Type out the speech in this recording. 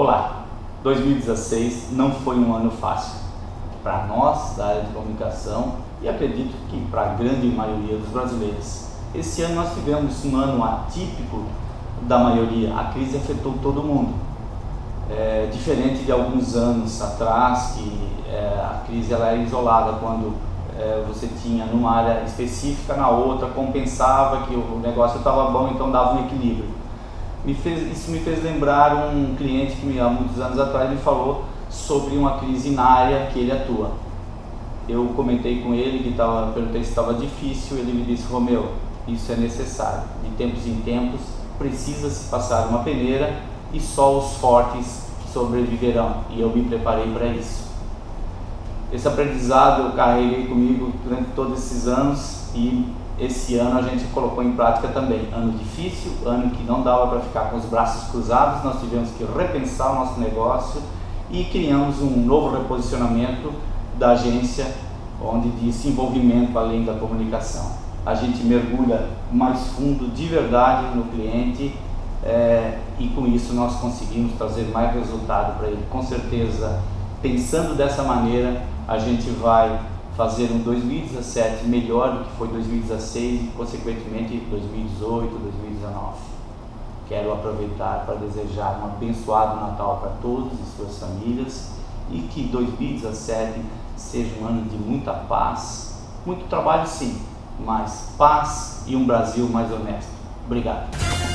Olá, 2016 não foi um ano fácil para nós da área de comunicação e acredito que para a grande maioria dos brasileiros. Esse ano nós tivemos um ano atípico da maioria, a crise afetou todo mundo. É, diferente de alguns anos atrás, que é, a crise ela era isolada quando é, você tinha numa área específica, na outra compensava que o negócio estava bom, então dava um equilíbrio. Me fez, isso me fez lembrar um cliente que me, há muitos anos atrás me falou sobre uma crise na área que ele atua. Eu comentei com ele que estava, perguntei se estava difícil, ele me disse, Romeu, isso é necessário. De tempos em tempos precisa se passar uma peneira e só os fortes sobreviverão. E eu me preparei para isso. Esse aprendizado eu carreguei comigo durante todos esses anos e esse ano a gente colocou em prática também. Ano difícil, ano que não dava para ficar com os braços cruzados, nós tivemos que repensar o nosso negócio e criamos um novo reposicionamento da agência, onde disse envolvimento além da comunicação. A gente mergulha mais fundo de verdade no cliente é, e com isso nós conseguimos trazer mais resultado para ele. Com certeza, pensando dessa maneira, a gente vai fazer um 2017 melhor do que foi 2016 e, consequentemente, 2018, 2019. Quero aproveitar para desejar um abençoado Natal para todos e suas famílias e que 2017 seja um ano de muita paz, muito trabalho sim, mas paz e um Brasil mais honesto. Obrigado.